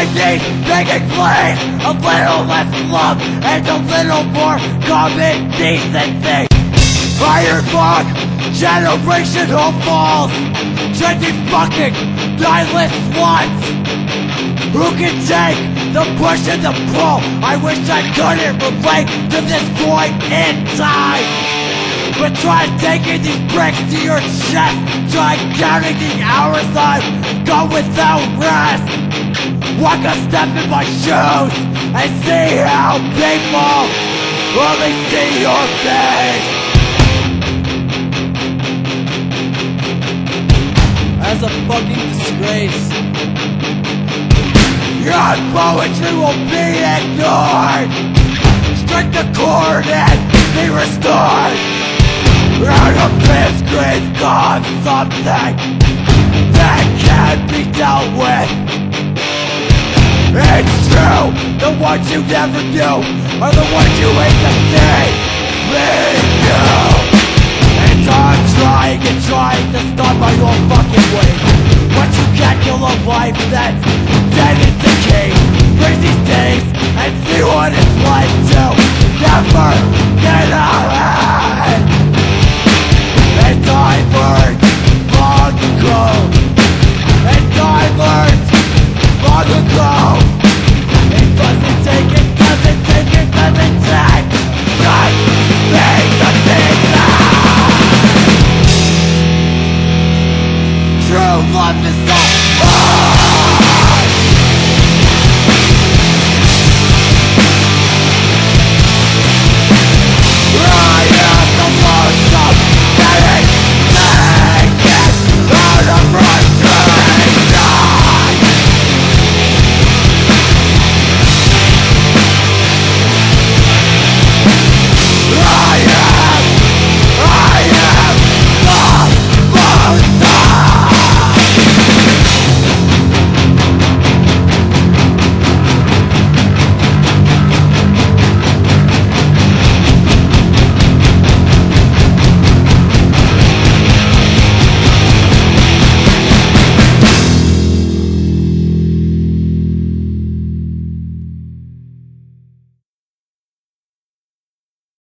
streets, making clean A little less love and a little more common decency Ironbark, generational falls Trendy fucking mindless sluts Who can take the push and the pull? I wish I couldn't relate to this point in time. But try taking these bricks to your chest. Try counting the hours I've gone without rest Walk a step in my shoes And see how people only see your face. As a fucking disgrace. Your poetry will be ignored. Strike the chord and be restored. Out of this grave comes something That can't be dealt with It's true, the ones you never knew Are the ones you hate to see. Leave you and I'm trying and trying to stop my own fucking way. But you can't kill a life that's dead and decayed Freeze these days and see what it's like to life is all.